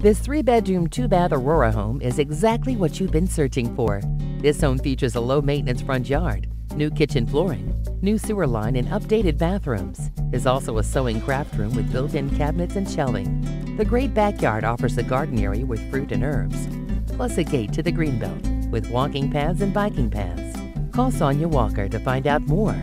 This three bedroom, two bath Aurora home is exactly what you've been searching for. This home features a low maintenance front yard, new kitchen flooring, new sewer line, and updated bathrooms. There's also a sewing craft room with built in cabinets and shelving. The great backyard offers a garden area with fruit and herbs, plus a gate to the greenbelt with walking paths and biking paths. Call Sonja Walcker to find out more.